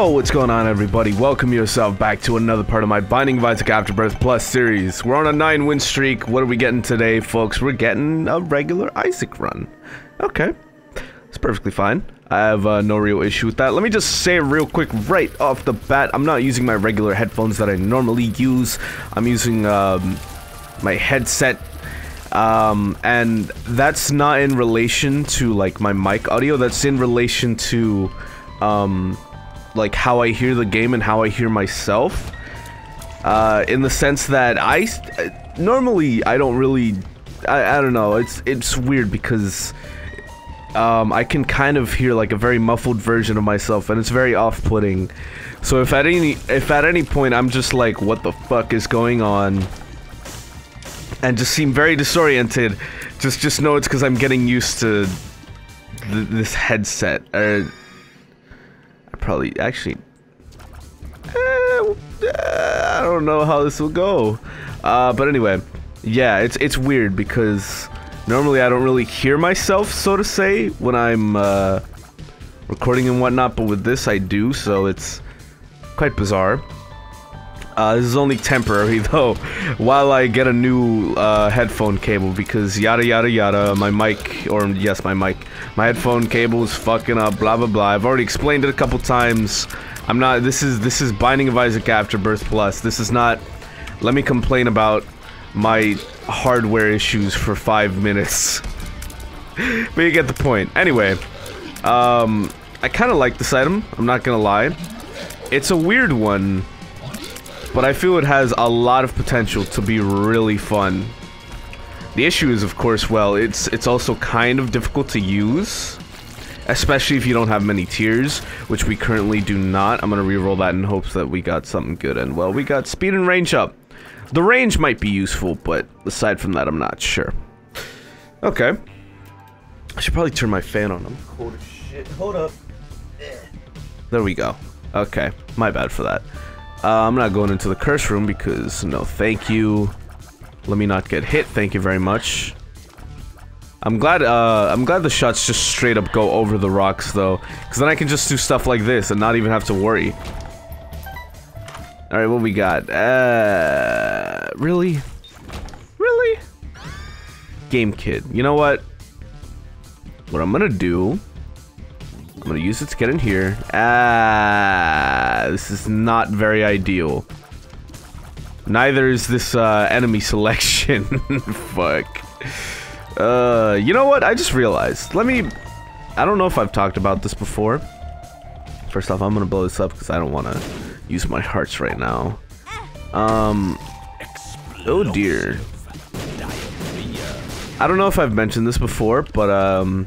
What's going on everybody? Welcome yourself back to another part of my Binding of Isaac Afterbirth Plus series. We're on a 9 win streak. What are we getting today, folks? We're getting a regular Isaac run. Okay. It's perfectly fine. I have uh, no real issue with that. Let me just say real quick right off the bat, I'm not using my regular headphones that I normally use. I'm using um, my headset um, and that's not in relation to like my mic audio. That's in relation to um, like how I hear the game and how I hear myself. Uh, in the sense that I normally I don't really I, I don't know. It's it's weird because um, I can kind of hear like a very muffled version of myself, and it's very off-putting. So if at any if at any point I'm just like, what the fuck is going on? and just seem very disoriented, just just know it's because I'm getting used to th this headset. Uh, probably actually. Uh, I don't know how this will go, uh, but anyway, yeah, it's it's weird because normally I don't really hear myself, so to say, when I'm uh, recording and whatnot, but with this I do, so it's quite bizarre. Uh, this is only temporary though, while I get a new uh, headphone cable because yada yada yada, my mic, or yes, my mic, my headphone cable is fucking up, blah blah blah. I've already explained it a couple times. I'm not, this is, this is Binding of Isaac Afterbirth Plus. This is not, let me complain about my hardware issues for five minutes. but you get the point. Anyway, um, I kind of like this item, I'm not gonna lie. It's a weird one but I feel it has a lot of potential to be really fun. The issue is, of course, well, it's it's also kind of difficult to use, especially if you don't have many tears, which we currently do not. I'm gonna re-roll that in hopes that we got something good, and well, we got speed and range up. The range might be useful, but aside from that, I'm not sure. Okay. I should probably turn my fan on. I'm cold as shit. Hold up. There we go. Okay, my bad for that. Uh, I'm not going into the curse room because no thank you. Let me not get hit, thank you very much. I'm glad, uh, I'm glad the shots just straight up go over the rocks though. Because then I can just do stuff like this and not even have to worry. Alright, what we got? Uh, really? Really? Game Kid. You know what? What I'm gonna do I'm gonna use it to get in here. Ah, this is not very ideal. Neither is this uh, enemy selection. Fuck. Uh, you know what? I just realized. Let me... I don't know if I've talked about this before. First off, I'm gonna blow this up because I don't want to use my hearts right now. Um... Oh dear. I don't know if I've mentioned this before, but um...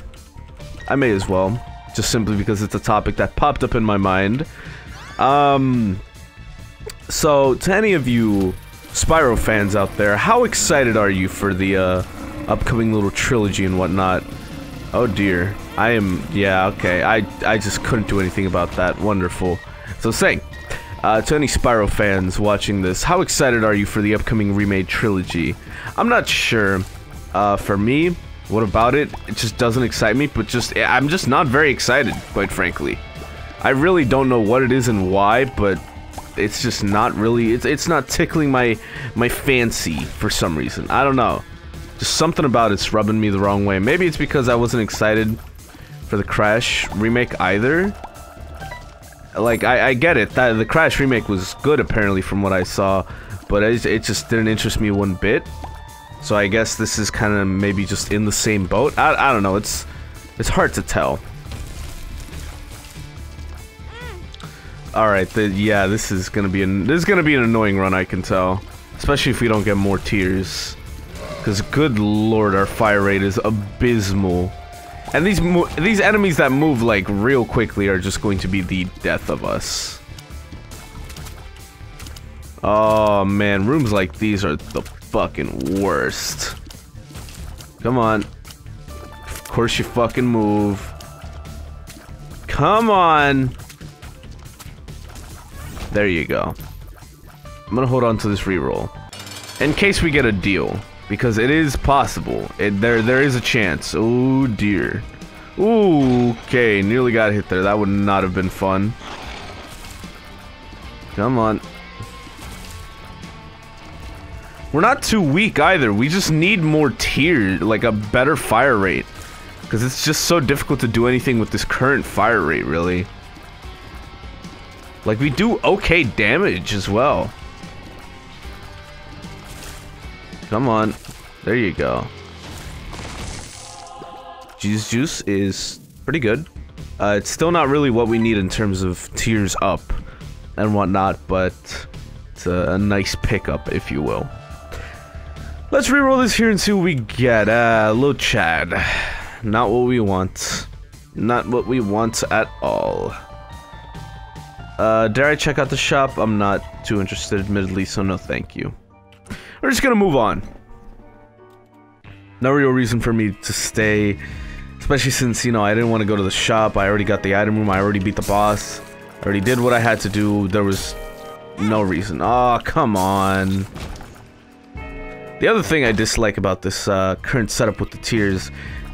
I may as well just simply because it's a topic that popped up in my mind. Um, so, to any of you Spyro fans out there, how excited are you for the uh, upcoming little trilogy and whatnot? Oh dear, I am, yeah, okay, I, I just couldn't do anything about that, wonderful. So saying, uh, to any Spyro fans watching this, how excited are you for the upcoming remade trilogy? I'm not sure. Uh, for me, what about it? It just doesn't excite me, but just eh, I'm just not very excited, quite frankly. I really don't know what it is and why, but it's just not really it's it's not tickling my my fancy for some reason. I don't know. Just something about it's rubbing me the wrong way. Maybe it's because I wasn't excited for the Crash remake either. Like I, I get it that the Crash remake was good apparently from what I saw, but it, it just didn't interest me one bit. So I guess this is kind of maybe just in the same boat. I, I don't know. It's it's hard to tell. All right, the, yeah, this is gonna be an this is gonna be an annoying run. I can tell, especially if we don't get more tears. Because good lord, our fire rate is abysmal. And these these enemies that move like real quickly are just going to be the death of us. Oh man, rooms like these are the fucking worst. Come on. Of course you fucking move. Come on. There you go. I'm gonna hold on to this reroll. In case we get a deal. Because it is possible. It, there, there is a chance. Oh dear. Ooh, okay, nearly got hit there. That would not have been fun. Come on. We're not too weak either. We just need more tear, like a better fire rate. Because it's just so difficult to do anything with this current fire rate, really. Like, we do okay damage as well. Come on. There you go. Jesus Juice is pretty good. Uh, it's still not really what we need in terms of tears up and whatnot, but it's a, a nice pickup, if you will. Let's reroll this here and see what we get. Uh, low Chad. Not what we want. Not what we want at all. Uh, dare I check out the shop? I'm not too interested, admittedly, so no thank you. We're just gonna move on. No real reason for me to stay, especially since, you know, I didn't want to go to the shop. I already got the item room. I already beat the boss. I already did what I had to do. There was no reason. Oh, come on. The other thing I dislike about this uh, current setup with the tears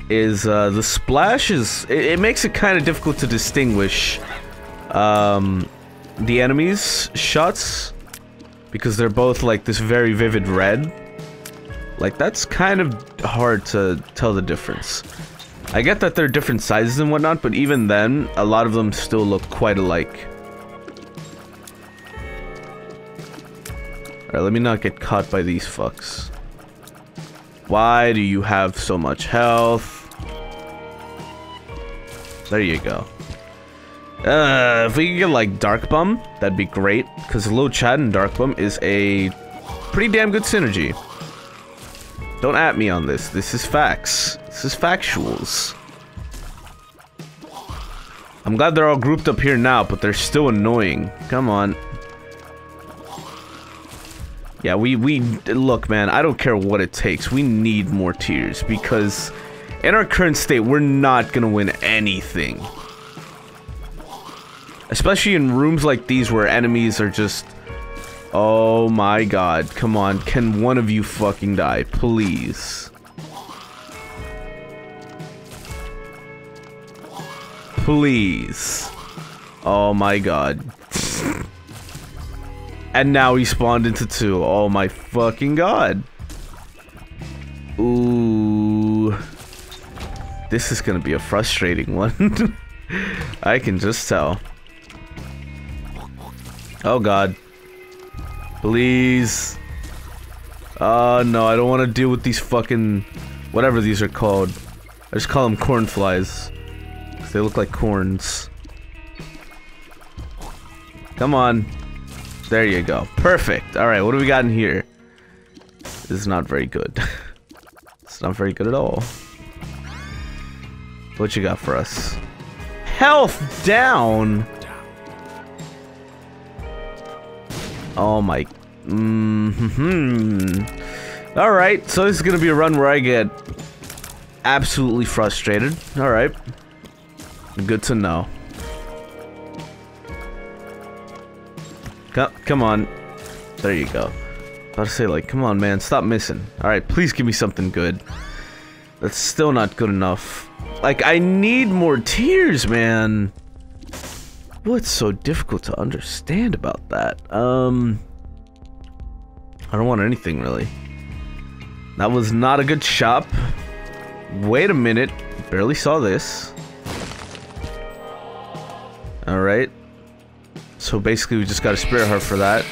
is uh, the splashes. It, it makes it kind of difficult to distinguish um, the enemies' shots because they're both like this very vivid red. Like, that's kind of hard to tell the difference. I get that they're different sizes and whatnot, but even then, a lot of them still look quite alike. Alright, let me not get caught by these fucks. Why do you have so much health? There you go. Uh, if we could get like Dark Bum, that'd be great. Because Low Chad and Dark Bum is a pretty damn good synergy. Don't at me on this. This is facts. This is factuals. I'm glad they're all grouped up here now, but they're still annoying. Come on. Yeah, we, we, look, man, I don't care what it takes. We need more tears because in our current state, we're not gonna win anything. Especially in rooms like these where enemies are just... Oh my god, come on, can one of you fucking die, please? Please. Oh my god. And now he spawned into two. Oh my fucking god. Ooh. This is gonna be a frustrating one. I can just tell. Oh god. Please. Oh no, I don't want to deal with these fucking... Whatever these are called. I just call them corn flies. They look like corns. Come on. There you go. Perfect. Alright, what do we got in here? This is not very good. it's not very good at all. What you got for us? Health down! Oh my... Mm hmm Alright, so this is gonna be a run where I get absolutely frustrated. Alright. Good to know. Come, come on. There you go. I was say, like, come on, man, stop missing. Alright, please give me something good. That's still not good enough. Like, I need more tears, man. What's so difficult to understand about that? Um... I don't want anything, really. That was not a good shop. Wait a minute. Barely saw this. Alright. So basically, we just gotta spare her for that.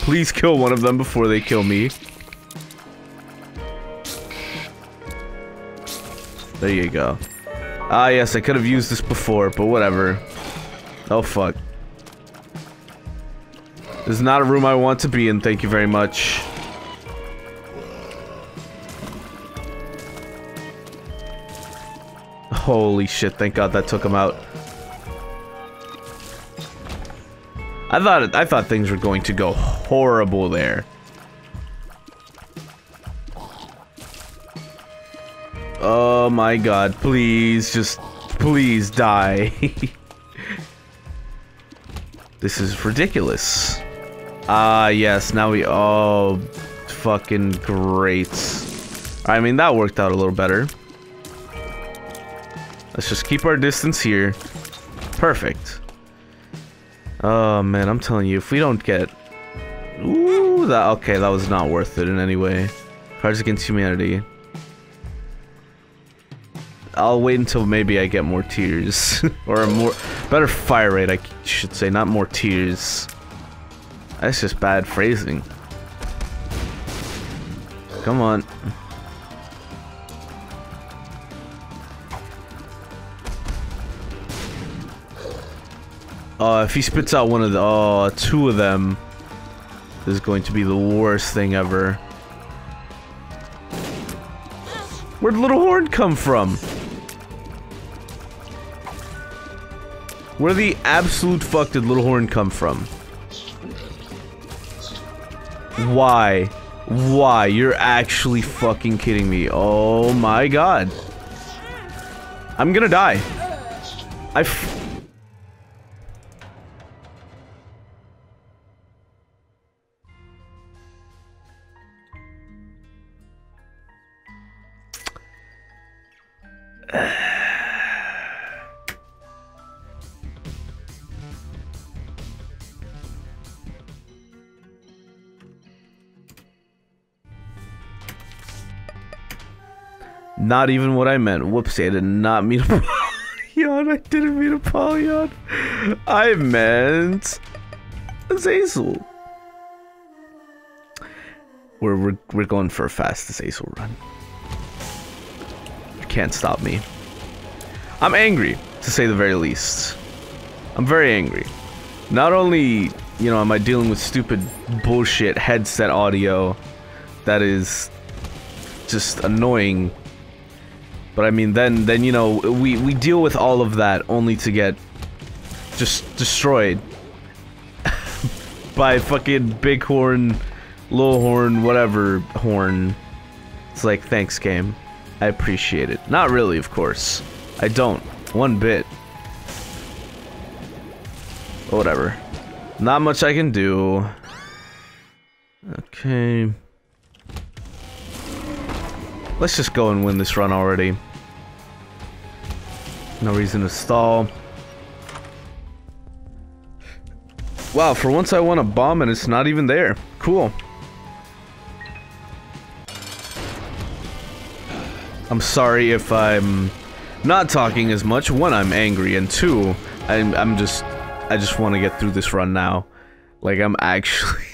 Please kill one of them before they kill me. There you go. Ah, yes, I could have used this before, but whatever. Oh, fuck. This is not a room I want to be in, thank you very much. Holy shit, thank god that took him out. I thought I thought things were going to go horrible there. Oh my god, please just please die. this is ridiculous. Ah, yes, now we oh fucking great. I mean, that worked out a little better. Let's just keep our distance here. Perfect. Oh man, I'm telling you, if we don't get... Ooh, that, okay, that was not worth it in any way. Cards Against Humanity. I'll wait until maybe I get more tears. or a more... Better fire rate, I should say, not more tears. That's just bad phrasing. Come on. Oh, if he spits out one of the- oh, two of them. This is going to be the worst thing ever. Where'd Little Horn come from? Where the absolute fuck did Little Horn come from? Why? Why? You're actually fucking kidding me. Oh my god. I'm gonna die. I Not even what I meant. Whoopsie, I did not mean Apollyon. I didn't mean Apollyon. I meant Azazel. We're, we're, we're going for a fast Azazel run. You can't stop me. I'm angry, to say the very least. I'm very angry. Not only, you know, am I dealing with stupid bullshit headset audio that is just annoying but I mean, then, then you know, we we deal with all of that only to get just destroyed by fucking big horn, little horn, whatever horn. It's like, thanks, game. I appreciate it. Not really, of course. I don't. One bit. Whatever. Not much I can do. Okay. Let's just go and win this run already. No reason to stall. Wow, for once I want a bomb and it's not even there. Cool. I'm sorry if I'm not talking as much. One, I'm angry, and two, I'm, I'm just, I just want to get through this run now. Like, I'm actually,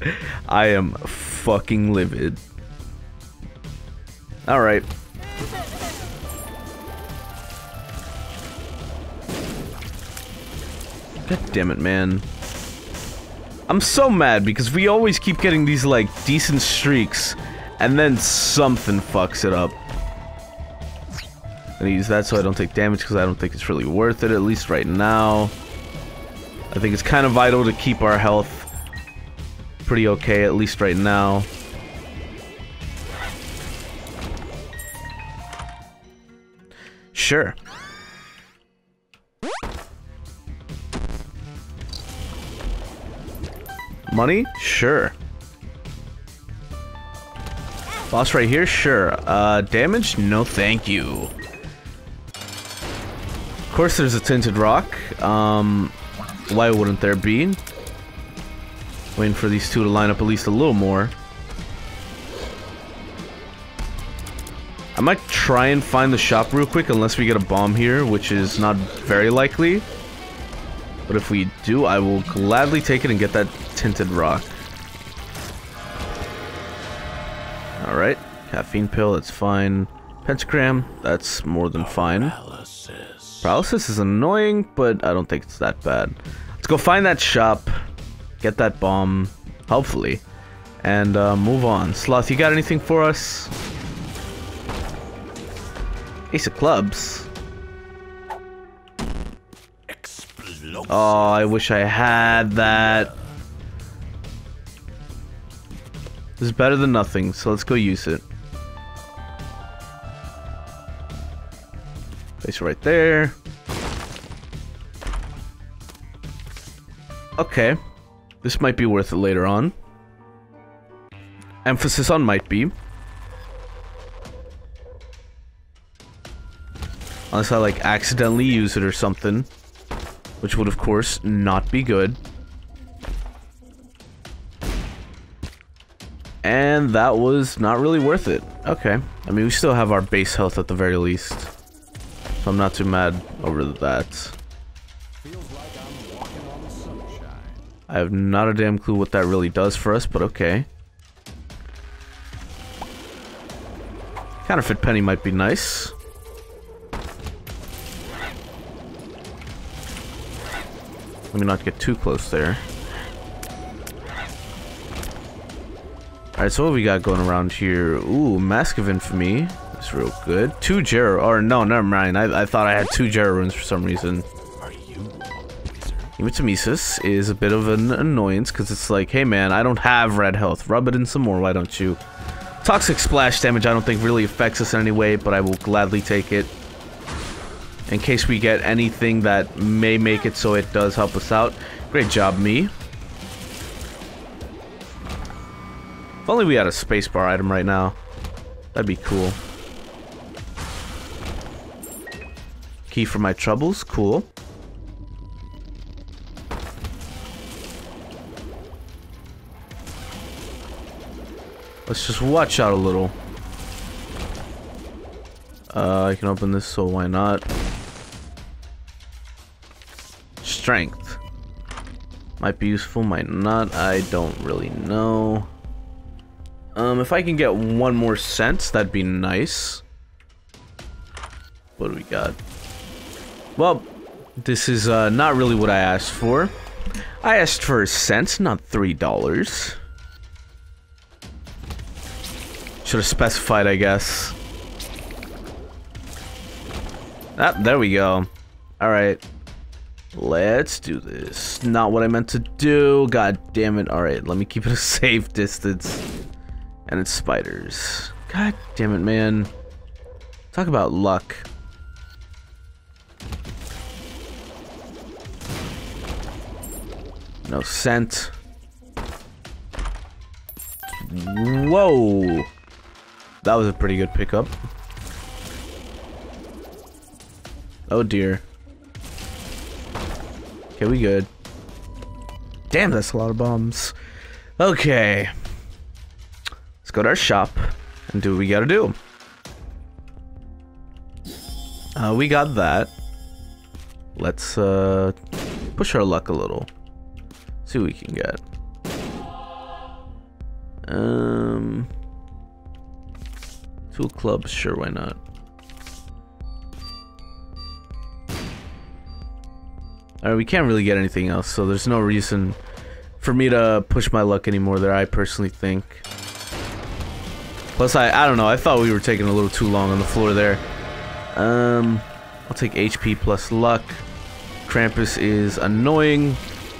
I am fucking livid. Alright. God damn it, man. I'm so mad because we always keep getting these, like, decent streaks, and then something fucks it up. I'm gonna use that so I don't take damage because I don't think it's really worth it, at least right now. I think it's kind of vital to keep our health pretty okay, at least right now. Sure. Money? Sure. Boss right here? Sure. Uh, damage? No thank you. Of course there's a Tinted Rock. Um, why wouldn't there be? Waiting for these two to line up at least a little more. I might try and find the shop real quick unless we get a bomb here, which is not very likely. But if we do, I will gladly take it and get that tinted rock. Alright. Caffeine pill, that's fine. Pentagram, that's more than fine. Paralysis. Paralysis is annoying, but I don't think it's that bad. Let's go find that shop. Get that bomb, hopefully. And uh, move on. Sloth, you got anything for us? Ace of clubs. Oh, I wish I had that. This is better than nothing, so let's go use it. Place right there. Okay. This might be worth it later on. Emphasis on might be. Unless I like accidentally use it or something. which would of course not be good. And that was not really worth it. Okay. I mean, we still have our base health at the very least. So I'm not too mad over that. I have not a damn clue what that really does for us, but okay. Counterfeit penny might be nice. Let me not get too close there. Alright, so what we got going around here? Ooh, Mask of Infamy. That's real good. Two Jera, or no, never mind. I, I thought I had two Jera runes for some reason. Hematemesis is a bit of an annoyance because it's like, hey man, I don't have red health. Rub it in some more, why don't you? Toxic splash damage I don't think really affects us in any way, but I will gladly take it. In case we get anything that may make it so it does help us out. Great job, me. If only we had a spacebar item right now. That'd be cool. Key for my troubles, cool. Let's just watch out a little. Uh, I can open this, so why not? Strength. Might be useful, might not. I don't really know. Um, if I can get one more sense, that'd be nice. What do we got? Well, this is uh, not really what I asked for. I asked for a cent, not three dollars. Should have specified, I guess. Ah, there we go. Alright. Let's do this. Not what I meant to do. God damn it. Alright, let me keep it a safe distance. And it's spiders. God damn it, man. Talk about luck. No cent. Whoa. That was a pretty good pickup. Oh dear. Okay, we good. Damn, that's a lot of bombs. Okay. Let's go to our shop and do what we gotta do. Uh, we got that. Let's uh, push our luck a little. See what we can get. Um... Tool clubs, sure, why not? Alright, we can't really get anything else, so there's no reason for me to push my luck anymore there, I personally think. Plus, I, I don't know, I thought we were taking a little too long on the floor there. Um, I'll take HP plus luck. Krampus is annoying,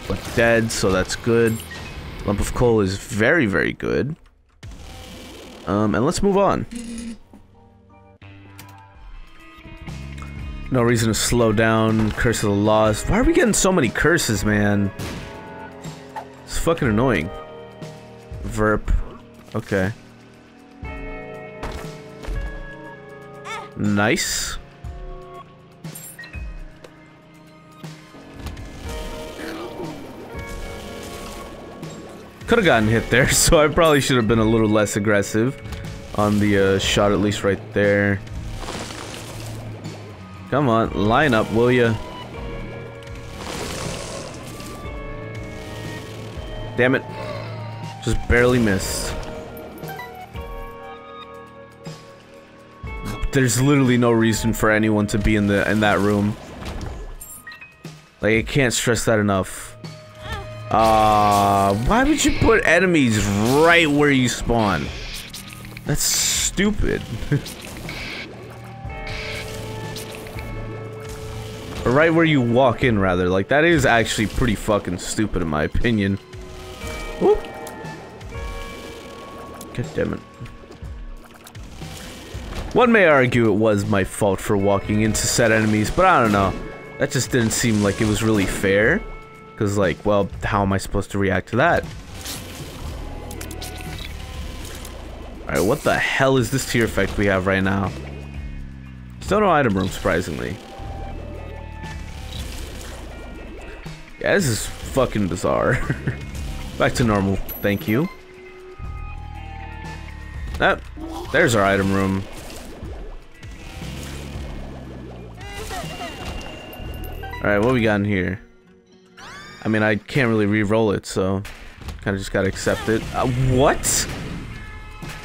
but dead, so that's good. Lump of coal is very, very good. Um, and let's move on. No reason to slow down. Curse of the Lost. Why are we getting so many curses, man? It's fucking annoying. Vurp. Okay. Nice. Could have gotten hit there, so I probably should have been a little less aggressive on the uh, shot, at least right there. Come on, line up, will ya? Damn it. Just barely missed. There's literally no reason for anyone to be in the in that room. Like, I can't stress that enough. Uh, why would you put enemies right where you spawn? That's stupid. Or right where you walk in, rather. Like, that is actually pretty fucking stupid, in my opinion. Whoop. God damn it. One may argue it was my fault for walking into said enemies, but I don't know. That just didn't seem like it was really fair. Because, like, well, how am I supposed to react to that? Alright, what the hell is this tear effect we have right now? Still no item room, surprisingly. Yeah, this is fucking bizarre. Back to normal, thank you. That, there's our item room. Alright, what we got in here? I mean, I can't really re-roll it, so... Kind of just gotta accept it. Uh, what?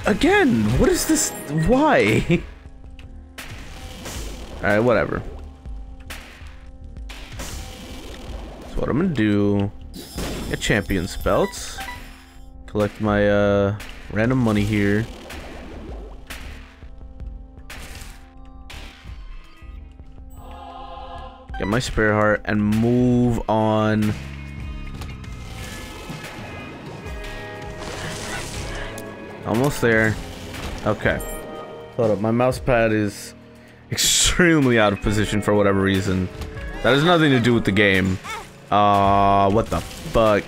Again, what is this? Why? Alright, whatever. So what I'm gonna do... Get champion belts. Collect my, uh, random money here. Get my spare heart and move on. Almost there. Okay. Hold up, my mouse pad is extremely out of position for whatever reason. That has nothing to do with the game. Uh, what the fuck?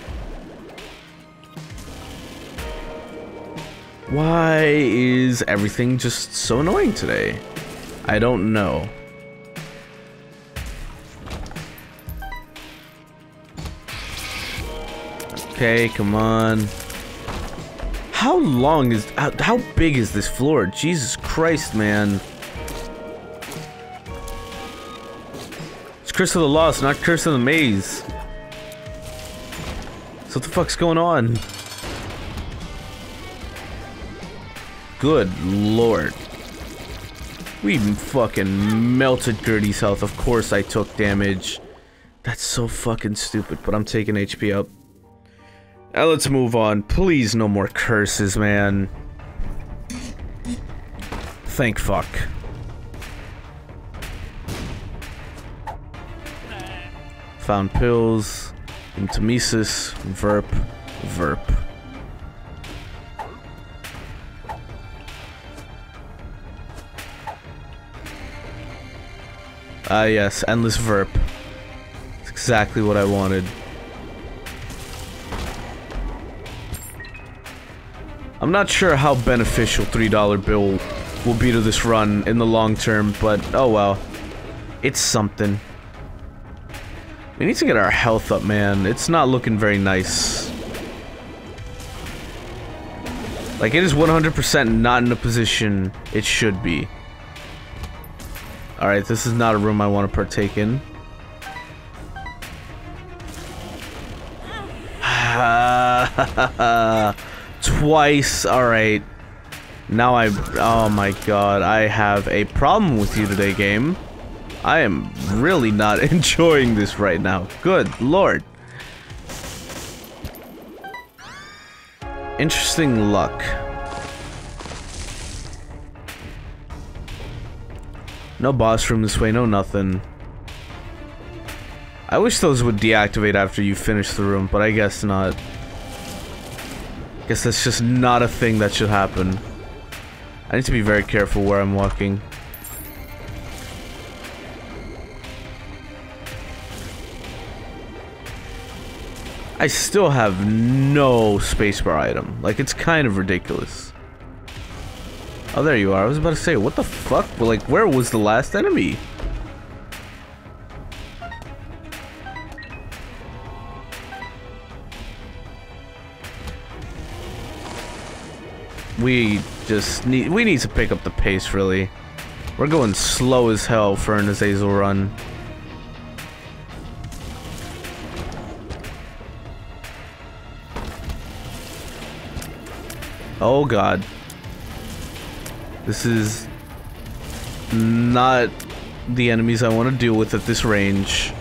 Why is everything just so annoying today? I don't know. Okay, come on. How long is... How, how big is this floor? Jesus Christ, man. It's Curse of the Lost, not Curse of the Maze. So what the fuck's going on? Good lord. We fucking melted Gurdy's health. Of course I took damage. That's so fucking stupid, but I'm taking HP up. Now let's move on. Please, no more curses, man. Thank fuck. Found pills. Intimesis. Vurp. Vurp. Ah yes, endless vurp. It's exactly what I wanted. I'm not sure how beneficial $3 bill will be to this run in the long term, but oh well. It's something. We need to get our health up, man. It's not looking very nice. Like, it is 100% not in the position it should be. Alright, this is not a room I want to partake in. Twice, alright. Now I... Oh my god, I have a problem with you today, game. I am really not enjoying this right now. Good lord. Interesting luck. No boss room this way, no nothing. I wish those would deactivate after you finish the room, but I guess not. Guess that's just not a thing that should happen. I need to be very careful where I'm walking. I still have no spacebar item. Like, it's kind of ridiculous. Oh, there you are. I was about to say, what the fuck? Like, where was the last enemy? We just need we need to pick up the pace really. We're going slow as hell for an Azazel run. Oh god. This is not the enemies I want to deal with at this range.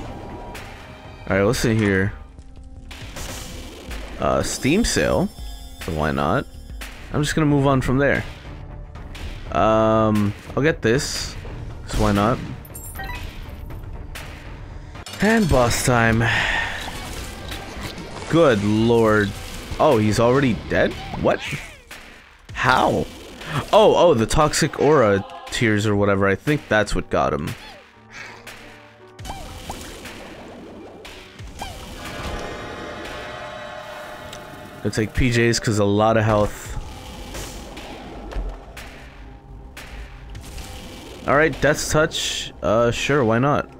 Alright, listen here. Uh, Steam sale. So why not? I'm just gonna move on from there. Um, I'll get this. So why not? And boss time. Good lord. Oh, he's already dead? What? How? Oh, oh, the toxic aura tears or whatever. I think that's what got him. Gonna take PJs because a lot of health. Alright, Death's Touch. Uh, sure, why not?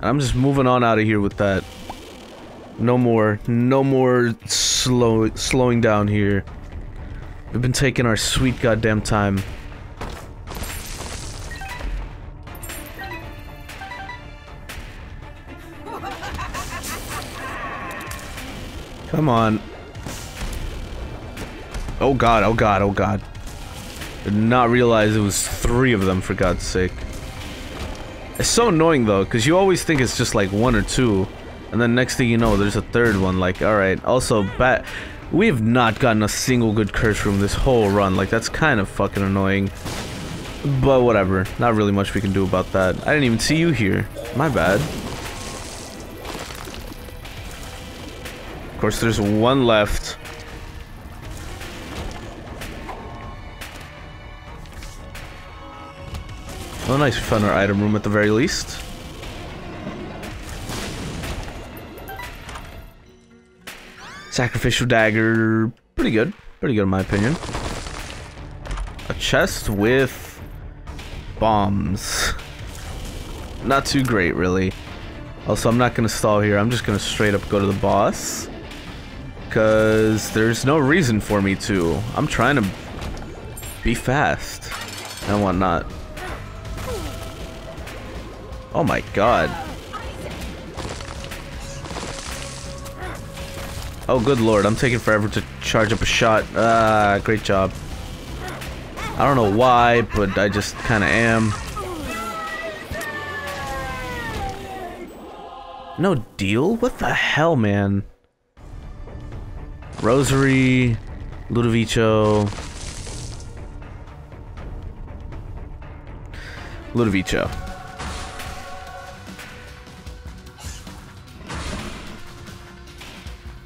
I'm just moving on out of here with that. No more. No more slow slowing down here. We've been taking our sweet goddamn time. Come on. Oh god, oh god, oh god. Did not realize it was three of them, for God's sake. It's so annoying though, because you always think it's just like one or two. And then next thing you know, there's a third one. Like, alright. Also, bat. We have not gotten a single good curse room this whole run. Like, that's kind of fucking annoying. But whatever. Not really much we can do about that. I didn't even see you here. My bad. Of course, there's one left. Oh, nice. We found our item room at the very least. Sacrificial dagger. Pretty good. Pretty good in my opinion. A chest with bombs. Not too great, really. Also, I'm not going to stall here. I'm just going to straight up go to the boss. Because there's no reason for me to. I'm trying to be fast and whatnot. Oh my god. Oh, good lord, I'm taking forever to charge up a shot. Ah, great job. I don't know why, but I just kind of am. No deal? What the hell, man? Rosary, Ludovico. Ludovico.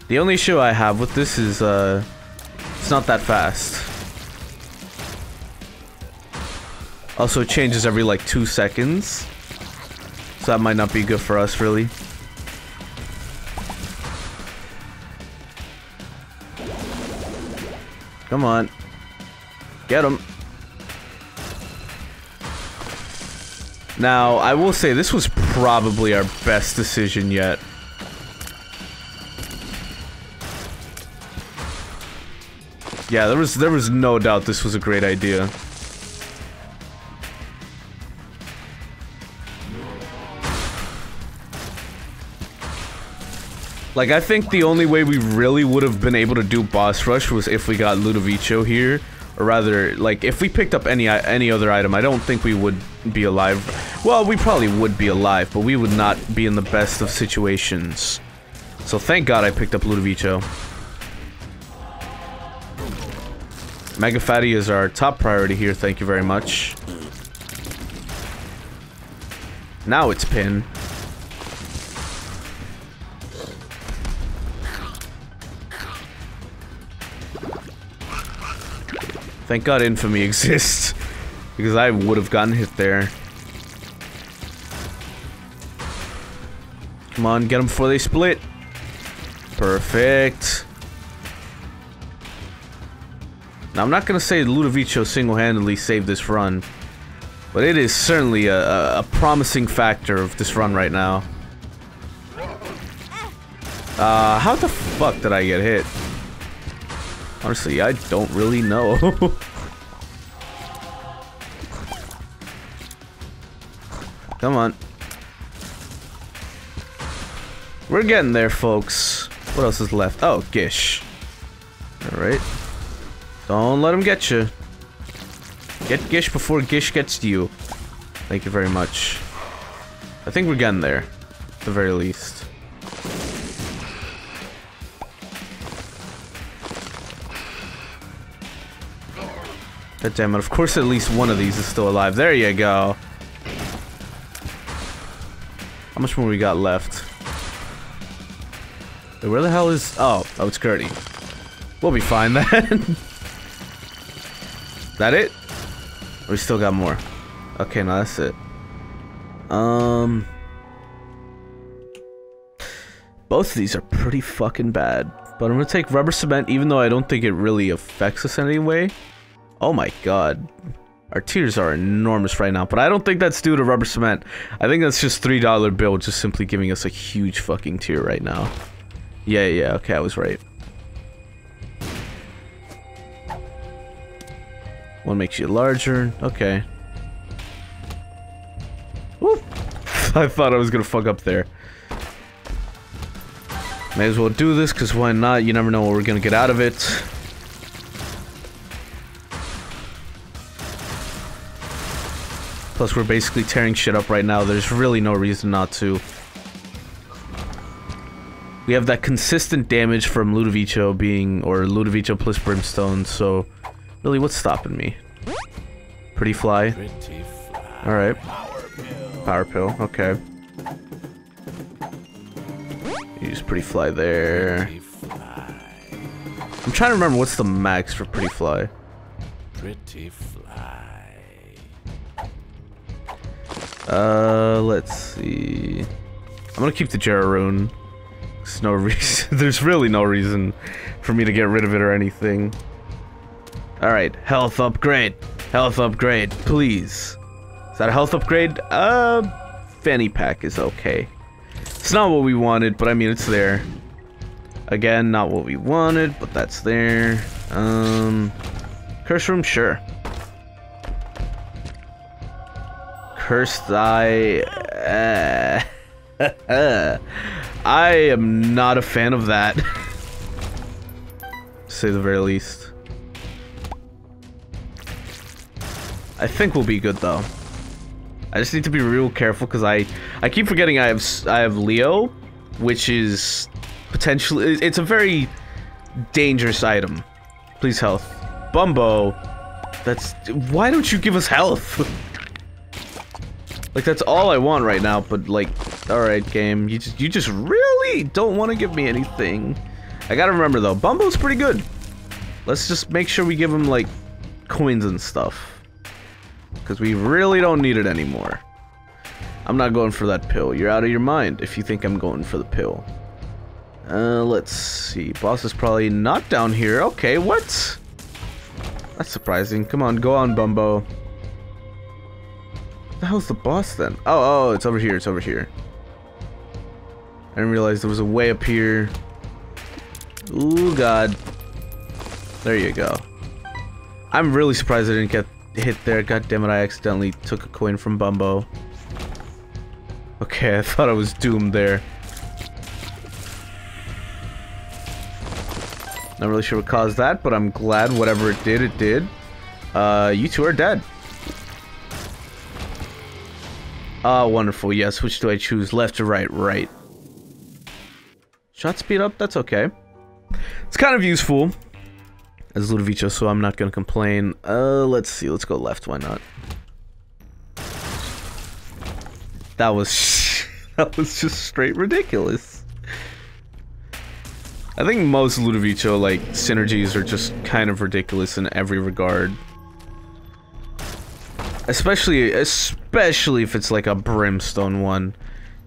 The only issue I have with this is, uh, it's not that fast. Also, it changes every, like, two seconds. So that might not be good for us, really. Come on. Get him. Now, I will say this was probably our best decision yet. Yeah, there was there was no doubt this was a great idea. Like, I think the only way we really would have been able to do boss rush was if we got Ludovico here. Or rather, like, if we picked up any any other item, I don't think we would be alive. Well, we probably would be alive, but we would not be in the best of situations. So thank God I picked up Ludovico. Mega Fatty is our top priority here, thank you very much. Now it's Pin. Thank God Infamy exists. Because I would have gotten hit there. Come on, get them before they split. Perfect. Now, I'm not going to say Ludovico single-handedly saved this run, but it is certainly a, a, promising factor of this run right now. Uh, how the fuck did I get hit? Honestly, I don't really know. Come on. We're getting there, folks. What else is left? Oh, Gish. Alright. Don't let him get you. Get Gish before Gish gets to you. Thank you very much. I think we're getting there. At the very least. God damn it. Of course at least one of these is still alive. There you go. How much more we got left? Where the hell is... Oh, oh, it's Gurdy. We'll be fine then. That it? We still got more. Okay, now that's it. Um... Both of these are pretty fucking bad. But I'm gonna take rubber cement even though I don't think it really affects us in any way. Oh my god. Our tears are enormous right now, but I don't think that's due to rubber cement. I think that's just $3 bill just simply giving us a huge fucking tear right now. Yeah, yeah, okay, I was right. One makes you larger. Okay. Woo! I thought I was gonna fuck up there. May as well do this, because why not? You never know what we're gonna get out of it. Plus, we're basically tearing shit up right now. There's really no reason not to. We have that consistent damage from Ludovico being, or Ludovico plus Brimstone, so really what's stopping me? Pretty fly. Pretty fly. Alright. Power pill. Power pill, okay. Use pretty fly there. Pretty fly. I'm trying to remember what's the max for pretty fly. Pretty fly. Uh, let's see. I'm gonna keep the Jera rune. There's no reason. There's really no reason for me to get rid of it or anything. All right, health upgrade. Health upgrade, please. Is that a health upgrade? Uh, fanny pack is okay. It's not what we wanted, but I mean it's there. Again, not what we wanted, but that's there. Um, curse room, sure. Cursed Eye. Uh, I am not a fan of that. say the very least. I think we'll be good though. I just need to be real careful because I I keep forgetting I have I have Leo, which is potentially it's a very dangerous item. Please health. Bumbo. That's why don't you give us health? Like that's all I want right now, but like, all right, game, you just you just really don't want to give me anything. I gotta remember though, Bumbo's pretty good. Let's just make sure we give him like coins and stuff, because we really don't need it anymore. I'm not going for that pill. You're out of your mind if you think I'm going for the pill. Uh, let's see. Boss is probably not down here. Okay, what? That's surprising. Come on, go on, Bumbo. The hell's the boss then? Oh, oh, it's over here. It's over here. I didn't realize there was a way up here. Ooh, God. There you go. I'm really surprised I didn't get hit there. God damn it, I accidentally took a coin from Bumbo. Okay, I thought I was doomed there. Not really sure what caused that, but I'm glad whatever it did, it did. Uh, you two are dead. Ah, wonderful. Yes, which do I choose? Left or right? Right. Shot speed up? That's okay. It's kind of useful as Ludovico, so I'm not going to complain. Uh, let's see. Let's go left. Why not? That was... that was just straight ridiculous. I think most Ludovico, like, synergies are just kind of ridiculous in every regard. Especially, especially if it's like a brimstone one.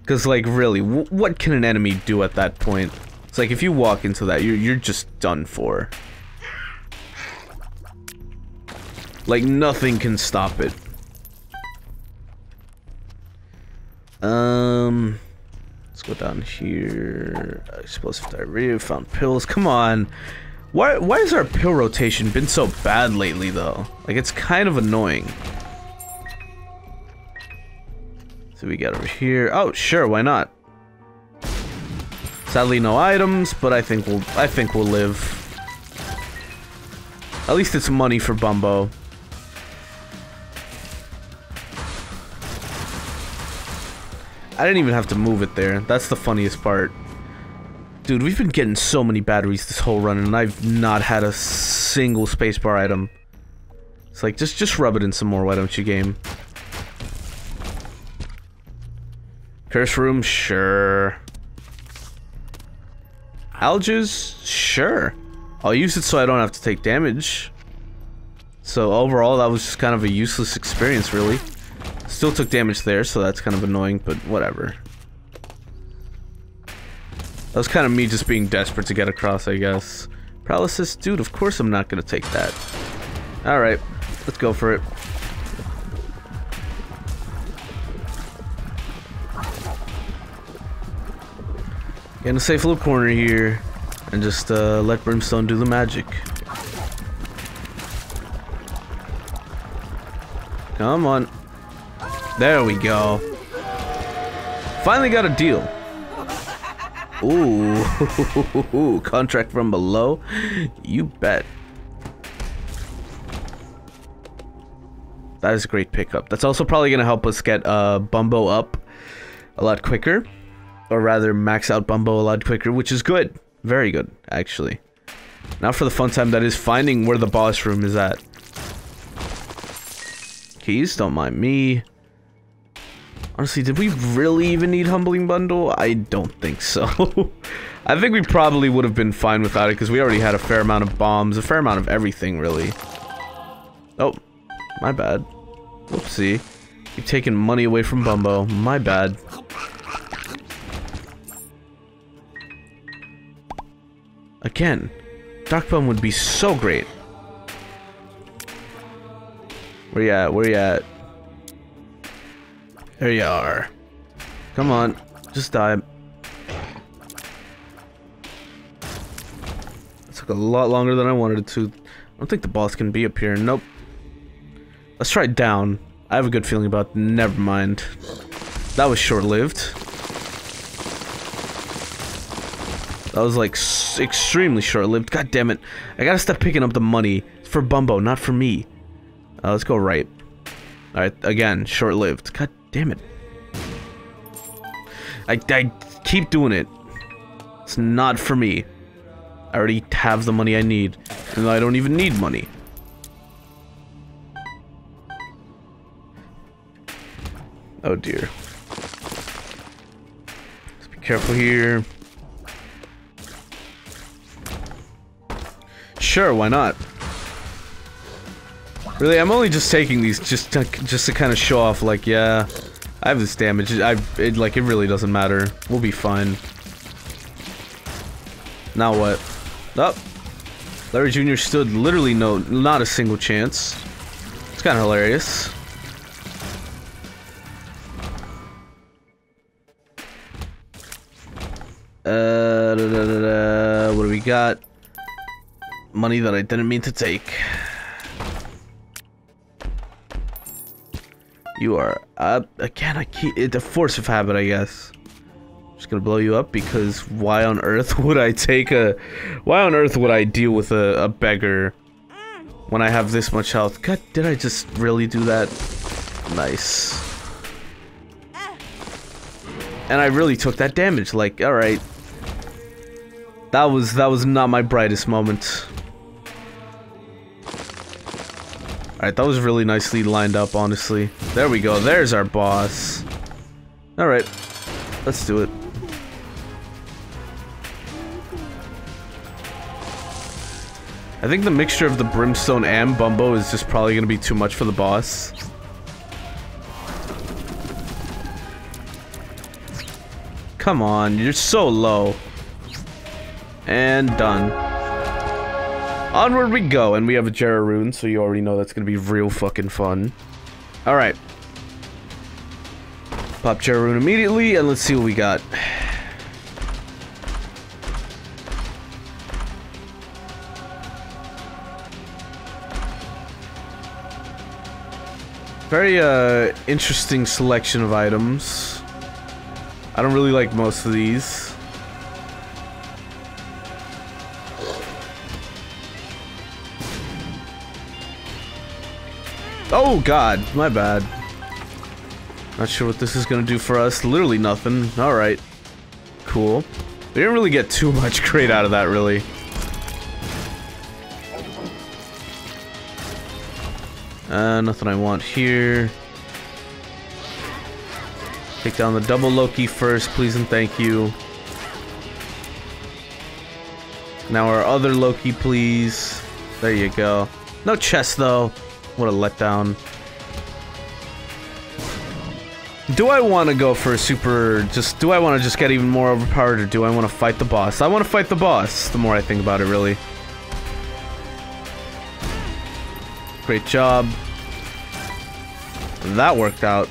Because, like, really, wh what can an enemy do at that point? It's like, if you walk into that, you're, you're just done for. Like, nothing can stop it. Um... Let's go down here. Explosive diarrhea, found pills. Come on. Why, why has our pill rotation been so bad lately, though? Like, it's kind of annoying. So we got over here. Oh, sure, why not? Sadly, no items, but I think we'll. I think we'll live. At least it's money for Bumbo. I didn't even have to move it there. That's the funniest part. Dude, we've been getting so many batteries this whole run, and I've not had a single spacebar item. It's like, just just rub it in some more, why don't you, game? Curse room, sure. Algiz, sure. I'll use it so I don't have to take damage. So overall, that was just kind of a useless experience, really. Still took damage there, so that's kind of annoying, but whatever. That was kind of me just being desperate to get across, I guess. Paralysis? Dude, of course I'm not going to take that. Alright, let's go for it. Get in a safe little corner here and just uh, let Brimstone do the magic. Come on. There we go. Finally got a deal. Ooh, contract from below? You bet. That is a great pickup. That's also probably going to help us get uh, Bumbo up a lot quicker. Or rather, max out Bumbo a lot quicker, which is good. Very good, actually. Now for the fun time that is finding where the boss room is at. Keys, don't mind me. Honestly, did we really even need Humbling Bundle? I don't think so. I think we probably would have been fine without it because we already had a fair amount of bombs, a fair amount of everything, really. Oh, my bad. Whoopsie. You're taking money away from Bumbo. My bad. Again, Dark Bum would be so great. Where you at? Where you at? There you are. Come on. Just die. It took a lot longer than I wanted it to. I don't think the boss can be up here. Nope. Let's try down. I have a good feeling about Never mind. That was short-lived. That was like extremely short-lived. God damn it. I gotta stop picking up the money. It's for Bumbo, not for me. Uh, let's go right. Alright, again, short-lived. God damn it. I, I keep doing it. It's not for me. I already have the money I need. And I don't even need money. Oh dear. Let's be careful here. Sure, why not? Really, I'm only just taking these just to, just to kind of show off, like, yeah, I have this damage. I, it, like, it really doesn't matter. We'll be fine. Now what? Oh. Larry Jr. stood literally no, not a single chance. It's kind of hilarious. Uh, da, da, da, what do we got? Money that I didn't mean to take. You are up again. I keep it a force of habit, I guess. I'm Just gonna blow you up because why on earth would I take a? Why on earth would I deal with a, a beggar when I have this much health? God, did I just really do that? Nice. And I really took that damage. Like, all right. That was that was not my brightest moment. Alright, that was really nicely lined up, honestly. There we go. There's our boss. Alright. Let's do it. I think the mixture of the Brimstone and Bumbo is just probably going to be too much for the boss. Come on, you're so low. And done. Onward we go, and we have a Jera rune, so you already know that's gonna be real fucking fun. Alright. Pop Jera rune immediately, and let's see what we got. Very, uh, interesting selection of items. I don't really like most of these. Oh god, my bad. Not sure what this is gonna do for us. Literally nothing. Alright. Cool. We didn't really get too much crate out of that, really. Uh, nothing I want here. Take down the double Loki first, please and thank you. Now our other Loki, please. There you go. No chest, though. What a letdown. Do I want to go for a super... Just Do I want to just get even more overpowered, or do I want to fight the boss? I want to fight the boss, the more I think about it, really. Great job. That worked out.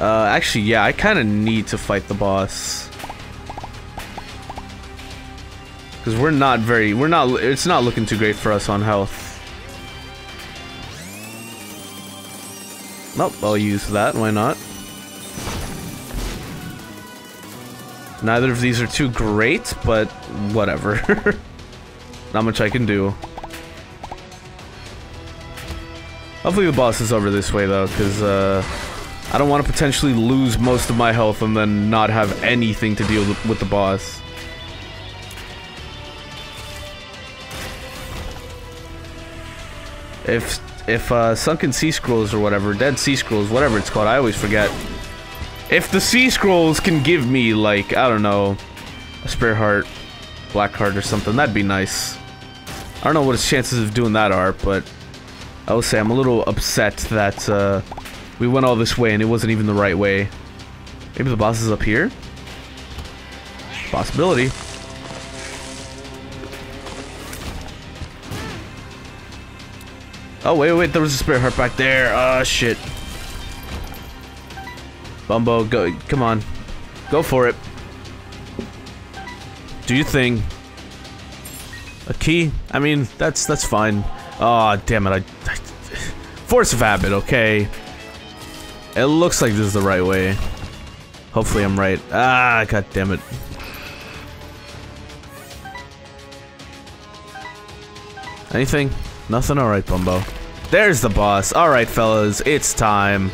Uh, actually, yeah, I kind of need to fight the boss. Because we're not very, we're not, it's not looking too great for us on health. Nope, I'll use that, why not? Neither of these are too great, but whatever. not much I can do. Hopefully the boss is over this way though, because uh, I don't want to potentially lose most of my health and then not have anything to deal with the boss. If if uh, sunken sea scrolls or whatever, dead sea scrolls, whatever it's called, I always forget. If the sea scrolls can give me like I don't know, a spare heart, black heart or something, that'd be nice. I don't know what his chances of doing that are, but I will say I'm a little upset that uh, we went all this way and it wasn't even the right way. Maybe the boss is up here? Possibility. Oh, wait, wait, there was a spirit heart back there. Uh, shit. Bumbo, go, come on. Go for it. Do your thing. A key? I mean, that's, that's fine. Oh, damn it, I, I... Force of habit, okay. It looks like this is the right way. Hopefully I'm right. Ah, god damn it. Anything? Nothing? Alright, Bumbo. There's the boss. Alright, fellas. It's time.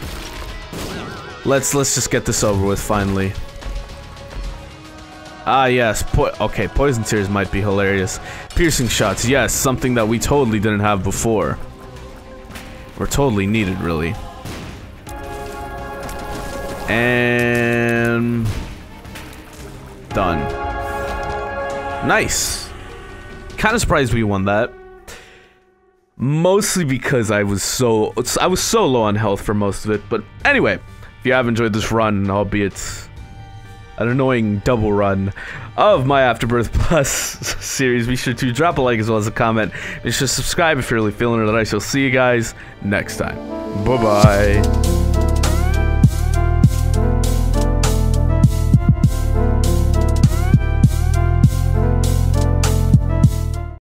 Let's let's just get this over with, finally. Ah, yes. Po okay, Poison Tears might be hilarious. Piercing Shots, yes. Something that we totally didn't have before. Or totally needed, really. And... Done. Nice. Kind of surprised we won that. Mostly because I was so I was so low on health for most of it. But anyway, if you have enjoyed this run, albeit an annoying double run of my Afterbirth Plus series, be sure to drop a like as well as a comment. Be sure to subscribe if you're really feeling it. And I shall see you guys next time. Bye bye.